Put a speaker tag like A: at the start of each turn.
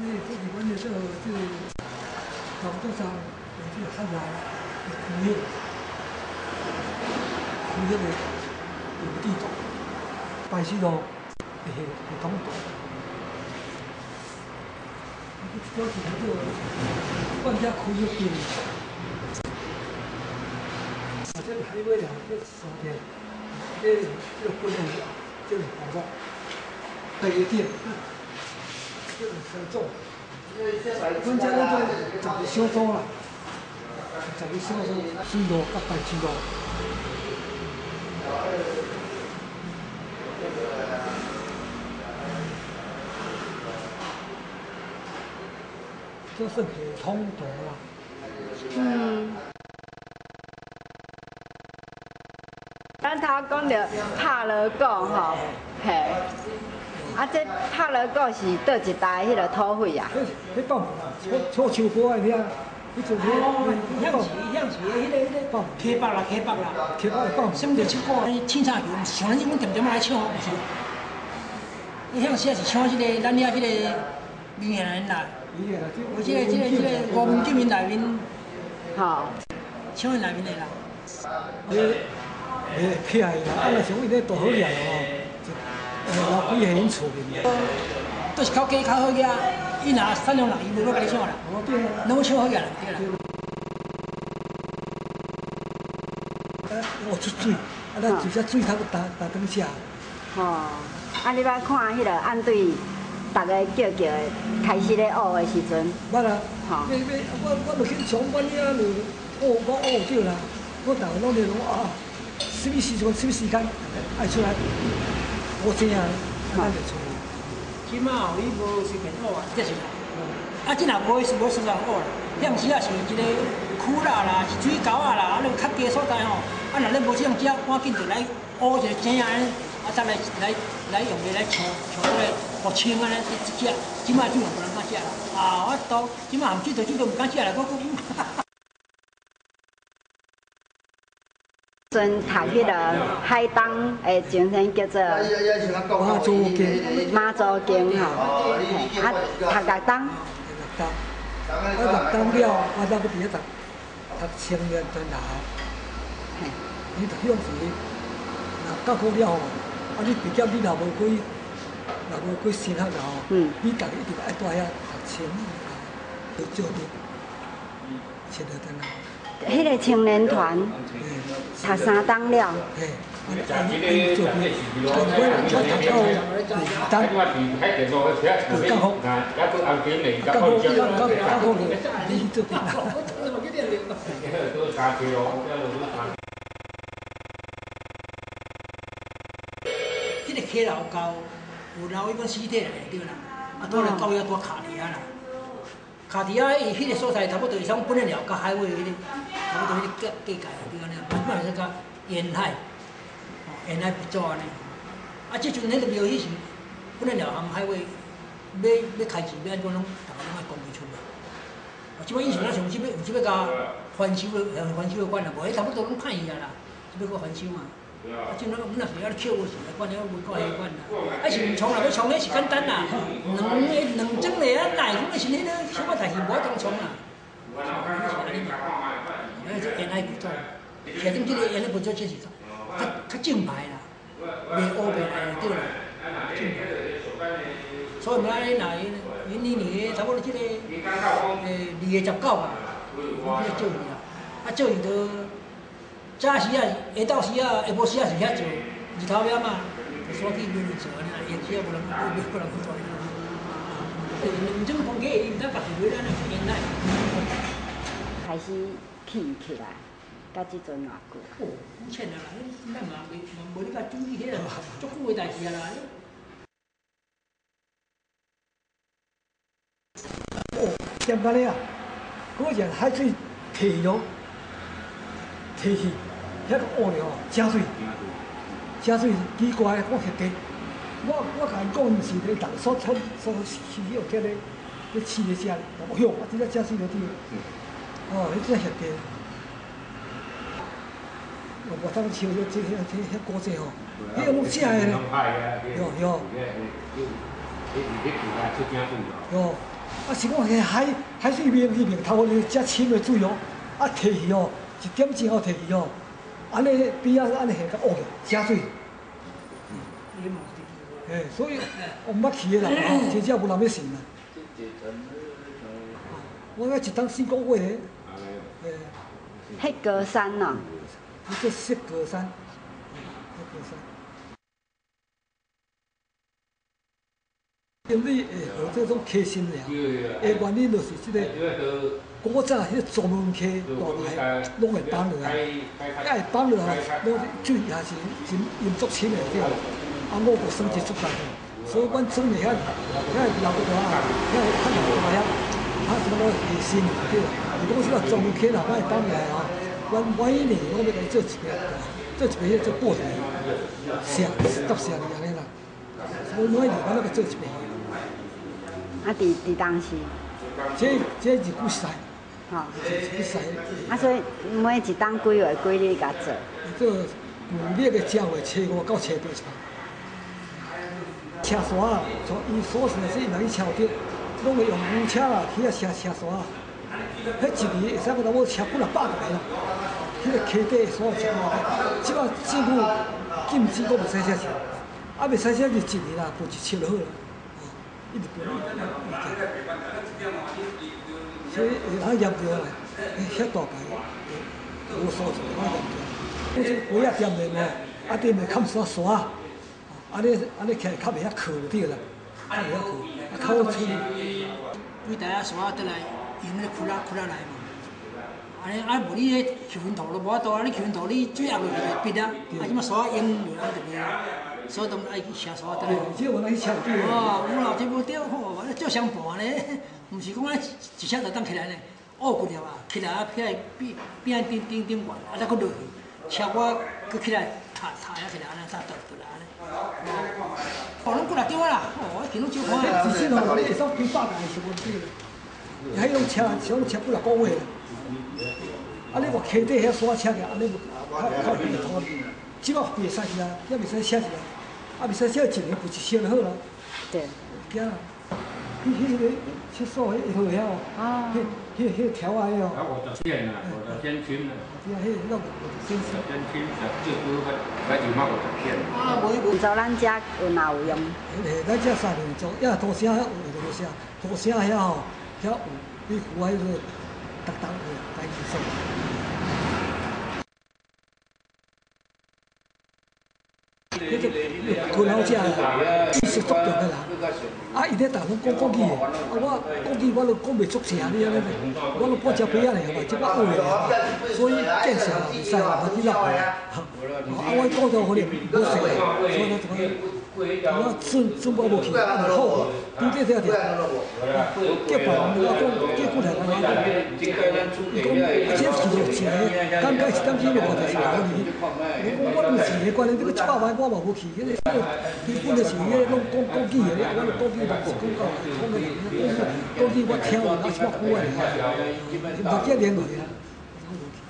A: 因为这几关的这个就搞不多少，就汉来工业，工业的有地种，但是咯，嘿嘿，不同多。这个万家空业店，啊，这里还有两个商店，这这不能讲，这是广告，这个店，这个很重。阮遮咧做十个小组啦，十个小组，水路甲白水路。这是普通的。
B: 嗯。咱头讲着拍锣鼓吼，嘿，啊，这拍锣鼓是倒一台迄个土匪啊？
A: 迄迄放唱唱歌的遐，
C: 个迄个
A: 放
C: 铁北啦，啦，
A: 铁北放，
C: 什么叫唱歌？青菜球，像咱这阮点点来唱，毋是？你响时也是唱迄个咱遐迄个名人啦，有即个即个即个吴文俊民内面，
B: 吼，
C: 唱的内面的啦。
A: 诶诶，起来啦，啊，若像伊咧大好料吼，就老几个因厝面。
C: 都是靠鸡较好个，伊若善良人，伊无要甲你唱啦。
A: 哦对啊。
C: 拢唱好个啦，对啦。
A: 啊，我出水，啊，咱就只水头打打东西
B: 啊。哦，啊，你捌看迄个按对，逐个叫叫的，开始咧学的时阵，
A: 捌啦。
B: 吼
A: 要要，我我著去上班了，就学我学着啦。我逐个拢啊，什么时阵，什么时间爱出来，我这样，啊，咱就出来。
C: 即马吼，伊无随便学啊，这是。啊，即若无是无时常学啦。向时啊是一个苦辣啦，是水沟啊啦，啊，你较低所在吼，啊，若你无这样食，赶紧就来学一个怎样，啊，再来来来用个来唱唱个学清安尼一食。即马就无人敢食啦。啊，我都即马含水头水都毋敢食啦，我我。
B: 阵读迄个海东的精神叫做
A: 妈祖经，
B: 妈祖经吼，啊，读六冬，
A: 六冬，啊，六冬了，我再要伫咧读读青年专校，
B: 嘿，
A: 你读向时，若教好了吼，啊，你毕业你若无几，若无几升学了吼，你家己一定爱住遐读青年，要做啲青年专校，
B: 迄个青年团
A: 嘿，
B: 读三档了，
C: 个溪老高，有留一个尸体来对啦，卡啦，卡地亚伊迄个所在差不多是像本来了甲海尾迄个，差不多迄个界界界对安尼，慢慢是甲沿海，哦，沿海不走安尼，啊，即阵迄个庙迄时，本来了含海尾，要要开钱要安怎拢，逐个拢爱讲袂出来。啊，即摆以前咱上即要有即要甲翻修的，翻修的管啦，无迄差不多拢歹去啊啦，即要搁翻修嘛。啊，即咱阮若是遐捡有时，管了袂够迄管啦。啊是毋冲啦，要冲迄是简单啦，两两种个啊内容的是迄个什么代志无当冲啦。哎，这原来不错，现在这个原来不错，这是较较正牌啦，袂乌白来对啦，正牌。所以买那因因年年差不多即个诶二月十九吧，我叫伊啦，啊做伊都。早时啊，下昼时啊，下晡时啊是遐做日头表嘛，就锁起门做安尼啦，夜时啊无人无无人去做。两。
B: 开始起起来，到即阵偌久？
C: 哦，五千啊啦，咱嘛袂无你甲注意迄个足久诶代志啊啦。
A: 哦，点解咧啊？嗰日海水提咗，提去，遐个乌了哦，加水，加水奇怪，我翕地，我我甲伊讲，毋是咧，逐所出所饲迄个咧，咧饲咧遮，哦哟，我真正加水了滴，哦，迄真翕地。我我当时迄这迄迄迄古仔吼，迄个拢食诶咧，哟哟哟。啊是讲迄海海水面迄面头咧遮深的水哦，啊摕去哦，一点钟后摕去哦，安尼边仔安尼下甲乌去，遮水。
C: 你嘛是
A: 诶，所以我毋捌去的人吼，真正无人要信啦。我遐一当四个月咧，诶，
B: 迄高山哦，
A: 迄个石格山，黑格山。因为会和这种开心了，诶，原因就是即个古早迄个专门客大来，拢会放落来，啊会放落来，我就也是真严足深的对啊，我无算一出大个，所以阮种的遐遐老大啊，遐较老大遐，啊什么个下心对啦。如果说专门客啦，我会放落来啊，阮每年我要做一个，做一个迄做布袋，写搭写哩安尼啦。所以每年我都甲做一个。
B: 啊，伫伫当时，
A: 这这是古赛，
B: 吼，
A: 古赛，
B: 啊，所以每一档几月几日甲做，
A: 这旧历的正月初五到初八车山啊，从伊所是是人去车着，拢会用牛车啦去遐车车山啊。迄一年会使我差不多车几啊百个啦。迄个溪底所有车啊，即摆政府禁止我袂使写车，啊袂使写就一年啦，赔一千就好啦。一直赔，所以会人严重啦，遐大间无所在，我严重。我这龟仔店面哦，啊店面砍山山。安尼安尼起来较袂遐靠着啦，较袂遐靠，啊靠厝。
C: 几台啊山倒来用迄个窟窿窟窿来嘛。安尼啊无你迄气温土都无法度啊，你气温土你水压落去就闭啊，啊即马山淹就安就袂啊，所以当爱去车山倒来。
A: 即我来去车对。
C: 哦，有啦，这无对吼，完了照相盘咧，毋是讲啊一下就当起来咧，乌几条啊，起来啊偏边边顶顶顶悬，啊再搁落去，车我搁起来踏踏啊起来安尼再倒倒来安尼。哦，拢过来叫我啦，哦，见拢少看诶。
A: 至少吼，你会当几百个是无对啦。迄种车，像车几啊个月啦。啊，你话溪底遐山车个，安尼无较较便宜。即摆袂使去啊，也袂使写去啊，啊袂使写一年赔一千就好啦。
B: 对，
A: 惊啦。迄迄个厕所迄号遐哦，迄迄迄条啊迄哦。
D: 啊，五十线啦，五十线圈啦。
A: 对啊，迄那五十线线。
D: 五十线圈，最多个来就买五十片。
C: 啊，无
B: 毋知咱遮有哪有用？
A: 诶，咱遮三年做，因为土城遐有就多啥，土城遐吼，遐有比户外迄个逐当有来去说。迄个吞好食啦，伊是足球的人。啊，伊咧逐拢讲国语，啊我国语我都讲未足正，你安尼我都半只鼻仔尔嘛，即摆学咧嘛，所以见识也袂使啦，嘛去落去。啊，我讲着可能无识，所以我怎么？我准准备无去，啊无好，拄这条条，结别人我讲结过来，我讲，伊讲啊这是着钱，刚开始当时我就是可以，我讲我毋是迄关，你个一百万我嘛无去，迄个基本就是迄拢讲，我讲几个是讲我讲个，讲我讲我听完啊，是我久啊，毋是这连落去啊，我无去。